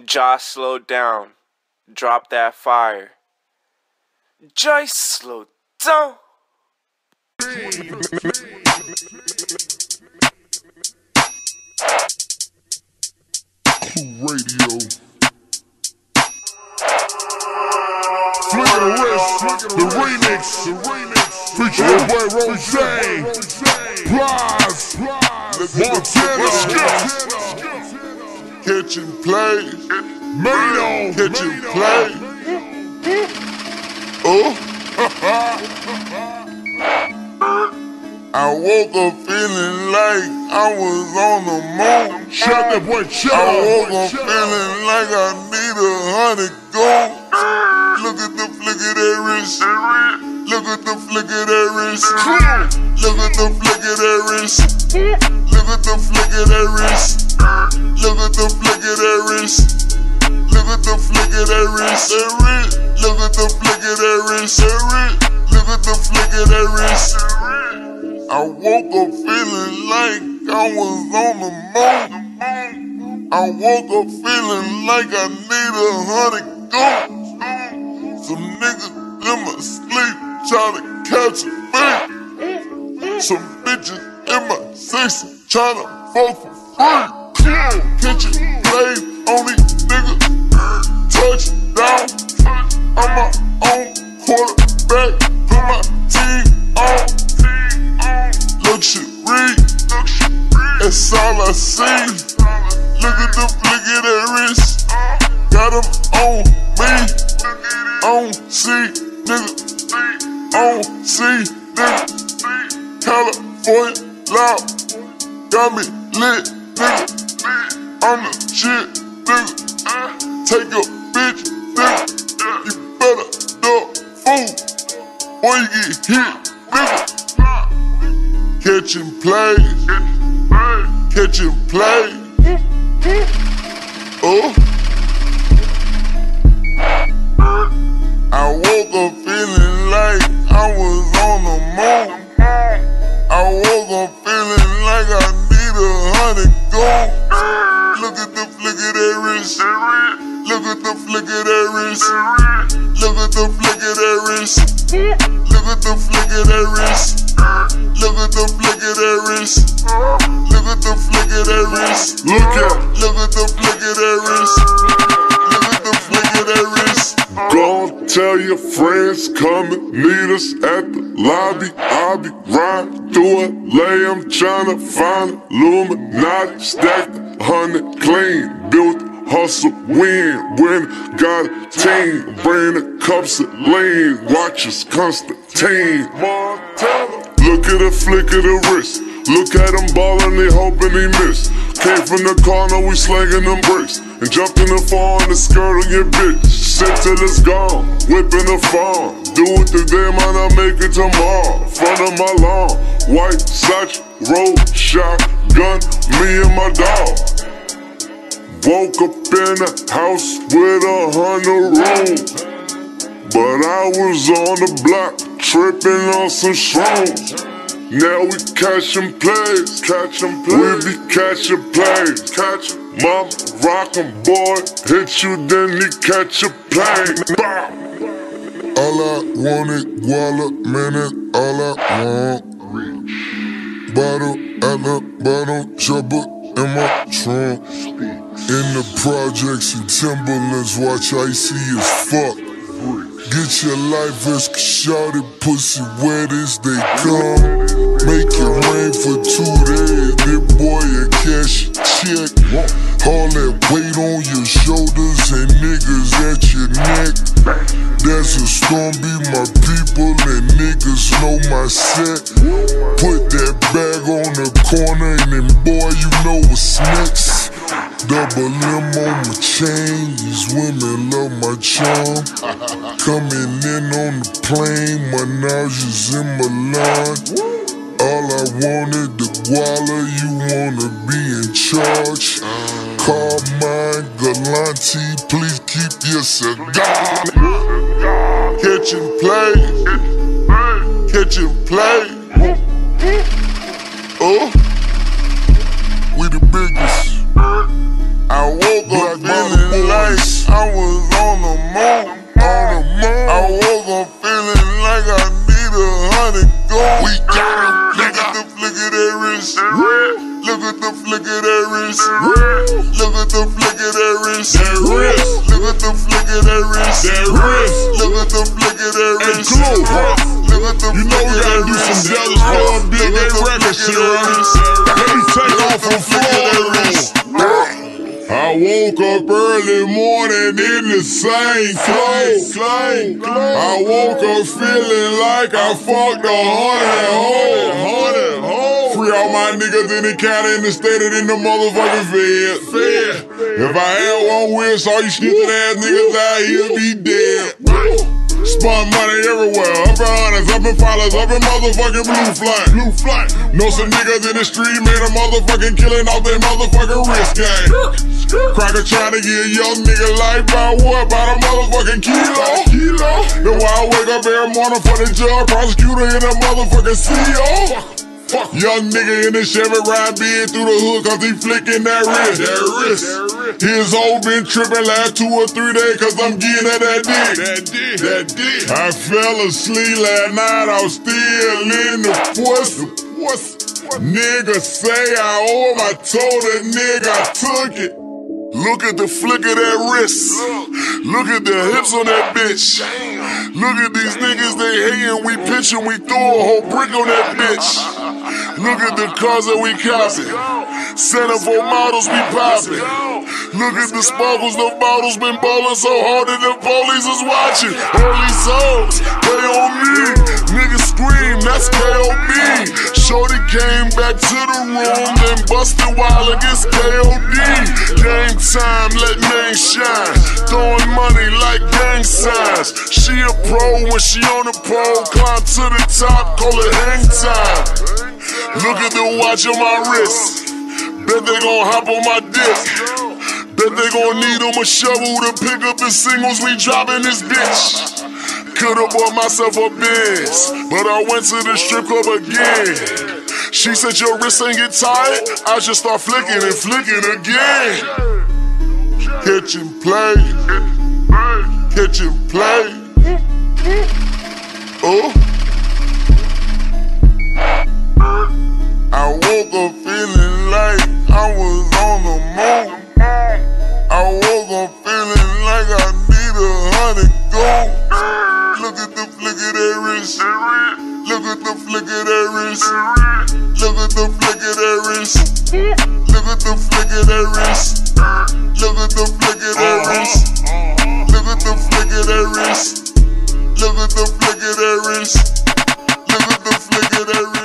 Josh slow down. Drop that fire. Joyce slow down. Radio. Flick of the wrist, the remix, the remix, featuring boy Rose, Plies, Montana, catching plays, Maino, catching plays. Uh. Oh. I woke up feeling like I was on the moon. Shut that boy, shut I woke up feeling like I need a hundred gold. Look at the flick of that wrist. Look at the flick of that wrist. Look at the flick of that wrist. Look at the flick of that wrist. Look at the flick of that wrist. Look at the flick of that wrist. Look at the flick of that wrist. Look at the flick of that wrist. I woke up feeling like I was on the moon. I woke up feeling like I need a hundred goats. Some niggas in my sleep try to catch a beat. Some bitches in my section try to fuck for free. Kitchen play on these niggas. Touchdown. I'm my own quarterback. Put my team on. Luxury. That's all I see. Look at the flick of that wrist. Got 'em on me. On C, nigga. On C, nigga. California loud. Got me lit, nigga. I'm the shit, nigga. Take a bitch, nigga. You better duck fool. Or you get hit, nigga. Catching plays, catching plays. Oh. At the flick of that wrist. Look at the flick of that wrist. Look at the flick of that wrist. Look at the flick of that wrist. Look at Look at the flick of that wrist. Look at the flick of that wrist. Go tell your friends come and meet us at the lobby. I'll be riding through LA. I'm trying to find Illuminati. Stacked hundred clean. Built hustle, win, win. Got a team. Bring the cups of lean. Watch us Constantine. Look at the flick of the wrist. Look at him ballin', they hoping he miss. Came from the corner, we slanging them bricks. And jumped in the on the skirt on your bitch. Sit till it's gone, whipping the farm. Do it today, man, I'll make it tomorrow. Front of my lawn, white Satch, road, shotgun, me and my dog. Woke up in a house with a hundred rooms. But I was on the block, tripping on some shrooms. Now we catching plays, catching plays. We be catching plays, catch. Mama rockin' boy. Hit you, then he catch a plane. Bow. All I want is guala, minute, all I want. Bottle at the bottom, trouble in my trunk. In the projects and Timberlands, watch icy as fuck. Get your life as shouted pussy wet as they come. Make it rain for two days, this boy a cash check. All that weight on your shoulders and niggas at your neck. That's a storm, be my people and niggas know my set. Put that bag on the corner and then boy, you know what's next. Double M on my chain, these women love my charm. Coming in on the plane, Menage is in Milan. All I wanted, the guala, you wanna be in charge. Carmine Galante, please keep your cigar. Catching play, catching play. hundred gold. We got him, Look at the flick of that wrist. Look at the flick of that wrist. Look at the flick of that wrist. Look at the flick of that wrist. Look at the flick of that wrist. Look at the You know we gotta do some zealous, big ass record shit, right? Let me take off from floor. I woke up early morning in the same clothes. I woke up feeling like I fucked a hundred hoes. Free all my niggas in the county, in the state, and in the motherfucking fed. If I had one wish, all you snitching ass niggas out here be dead. Spun money everywhere, up in hundreds, up in followers, up in motherfucking blue flag. Blue flight. Know some niggas in the street made a motherfucking killing off their motherfucking wrist game. Cracker trying to get a young nigga life by what? By a motherfucking kilo. Kilo. That's why I wake up every morning for the judge, prosecutor, and a motherfucking CEO. Young nigga in the Chevy ride big through the hood cause he flicking that wrist. That wrist. His old been tripping last two or three days cause I'm getting at that dick. That dick. That dick. I fell asleep last night, I was still in the pussy. Nigga say I owe him, I told that nigga I took it. Look at the flick of that wrist. Look at the hips on that bitch. Look at these niggas, they hating, we pitching, we throw a whole brick on that bitch. Look at the cars that we copy. Centerfold models we popping. Look at the sparkles, the bottles been ballin' so hard that the police is watching. These souls, they on me. Niggas scream, that's KOD. Shorty came back to the room, then busted while against KOD. Game time, let name shine. Throwing money like gang signs. She a pro when she on the pole. Climb to the top, call it hang time. Look at the watch on my wrist. Bet they gon' hop on my dick. Bet they gon' need a shovel to pick up the singles we dropping this bitch. Could've bought myself a Benz, but I went to the strip club again. She said your wrist ain't get tired. I just start flicking and flicking again. Catch and play, catch and play. Oh. of that wrist. Look at the flick of that wrist. Look at the flick of that wrist. Look at the flick of that wrist. Look at the flick of that wrist. Look at the flick of that wrist.